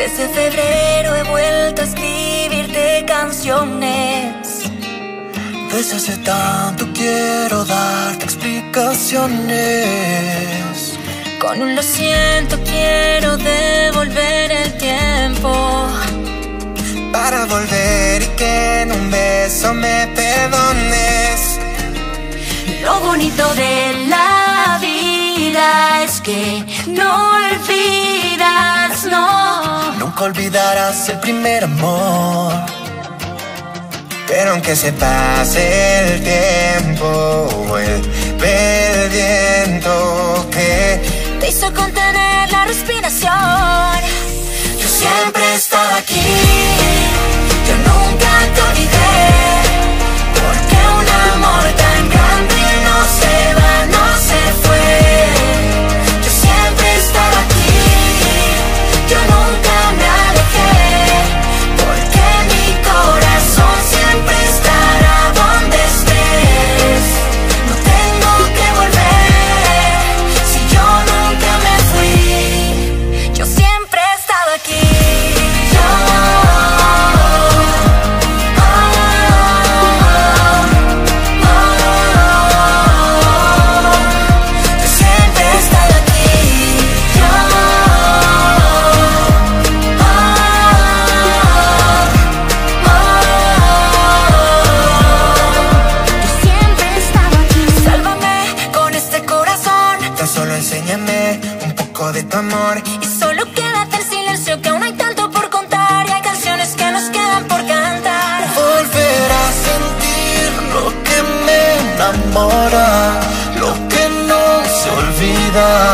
Desde febrero he vuelto a escribirte canciones. Desde hace tanto quiero darte explicaciones. Con un lo siento quiero devolver el tiempo. Para volver y que en un beso me perdones. Lo bonito de la vida es que no olvides. Olvidarás el primer amor. Pero aunque se pase el tiempo, vuelve el viento que hizo contener la respiración. yo siempre estaba aquí. Un poco de tu amor. Y solo quédate en silencio que aún hay tanto por contar. Y hay canciones que nos quedan por cantar. Volver a sentir lo que me enamora, lo que no se olvida.